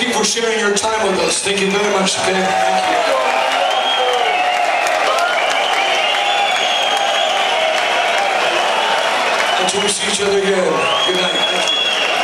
Thank you for sharing your time with us. Thank you very much. Ben. Thank you. Until we see each other again. Good night. Thank you.